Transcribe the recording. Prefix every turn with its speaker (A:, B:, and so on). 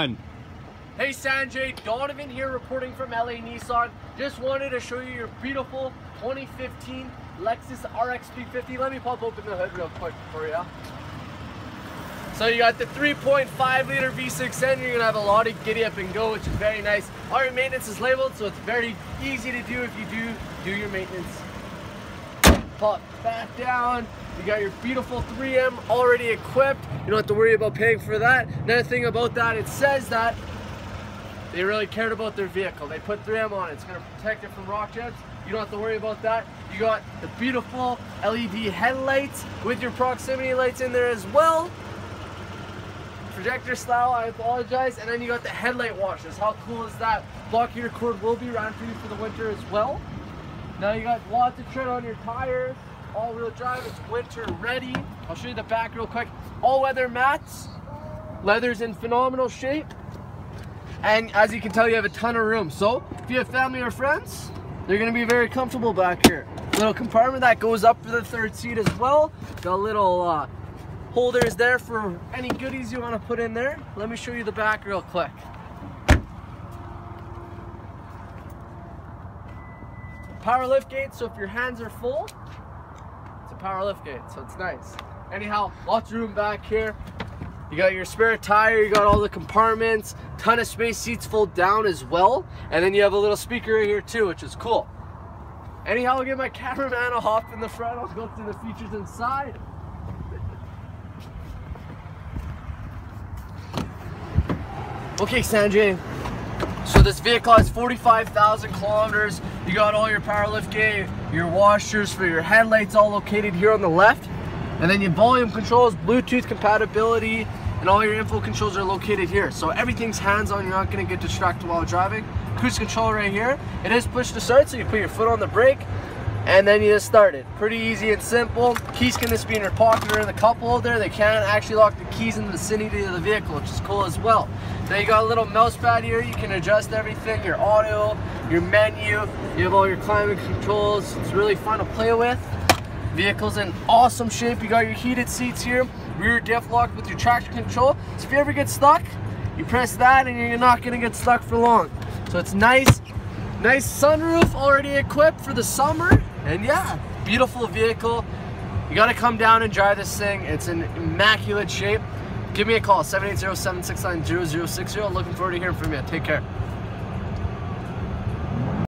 A: Hey Sanjay, Donovan here reporting from LA Nissan. Just wanted to show you your beautiful 2015 Lexus RX 350. Let me pop open the hood real quick for you. So you got the 3.5 liter V6 engine, you're gonna have a lot of giddy up and go, which is very nice. All your maintenance is labeled, so it's very easy to do if you do do your maintenance. Pop back down. You got your beautiful 3M already equipped. You don't have to worry about paying for that. Another thing about that, it says that they really cared about their vehicle. They put 3M on it. It's gonna protect it from rock chips. You don't have to worry about that. You got the beautiful LED headlights with your proximity lights in there as well. Projector style, I apologize. And then you got the headlight washers. How cool is that? Block heater cord will be around for you for the winter as well. Now you got lots of tread on your tires. All-wheel drive, it's winter ready. I'll show you the back real quick. All-weather mats. Leather's in phenomenal shape. And as you can tell, you have a ton of room. So if you have family or friends, they're gonna be very comfortable back here. Little compartment that goes up for the third seat as well. Got little uh, holders there for any goodies you wanna put in there. Let me show you the back real quick. Power lift gate, so if your hands are full, it's a power lift gate, so it's nice. Anyhow, lots of room back here. You got your spare tire, you got all the compartments, ton of space, seats fold down as well. And then you have a little speaker here too, which is cool. Anyhow, I'll get my cameraman a hop in the front. I'll go through the features inside. Okay, Sanjay. So this vehicle has 45,000 kilometers. You got all your power lift gate, your washers for your headlights all located here on the left. And then your volume controls, Bluetooth compatibility, and all your info controls are located here. So everything's hands-on, you're not gonna get distracted while driving. Cruise control right here. It is push to start, so you put your foot on the brake, and then you just start it. Pretty easy and simple. Keys can just be in your pocket or in the cup holder. They can actually lock the keys in the vicinity of the vehicle, which is cool as well. Then you got a little mouse pad here. You can adjust everything, your audio, your menu. You have all your climate controls. It's really fun to play with. Vehicle's in awesome shape. You got your heated seats here, rear diff lock with your traction control. So if you ever get stuck, you press that and you're not gonna get stuck for long. So it's nice, nice sunroof already equipped for the summer. And yeah, beautiful vehicle. You gotta come down and drive this thing. It's in immaculate shape. Give me a call, 780-769-0060. Looking forward to hearing from you. Take care.